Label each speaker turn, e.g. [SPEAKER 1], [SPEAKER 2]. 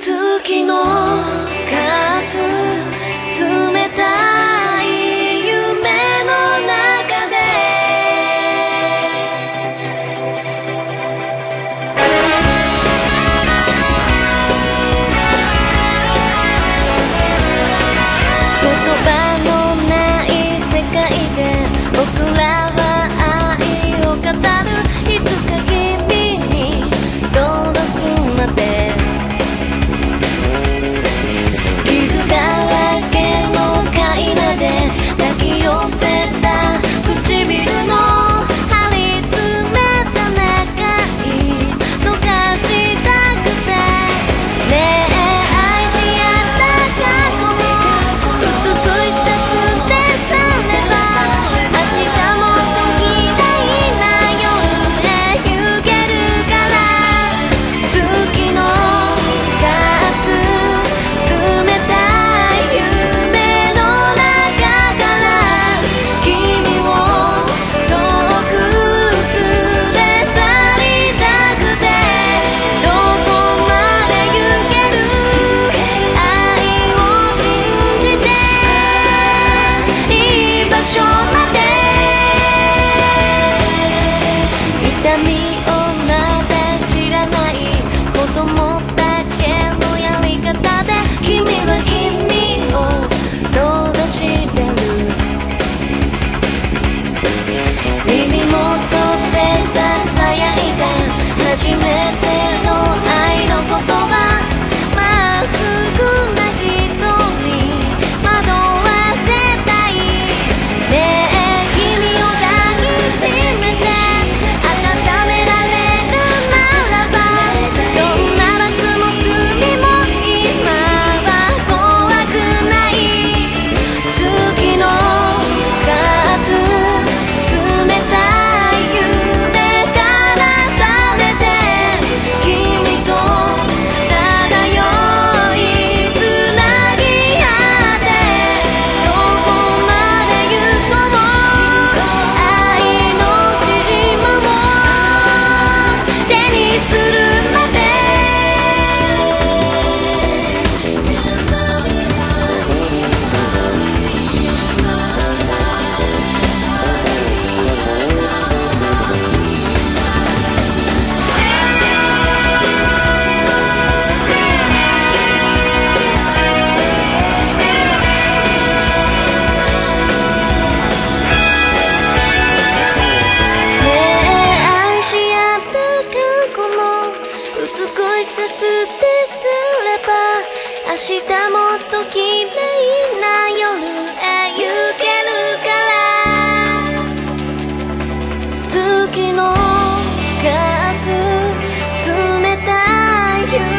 [SPEAKER 1] 月の挨拶ですれば明日もっと綺麗な夜へ行けるから。月のガス冷たい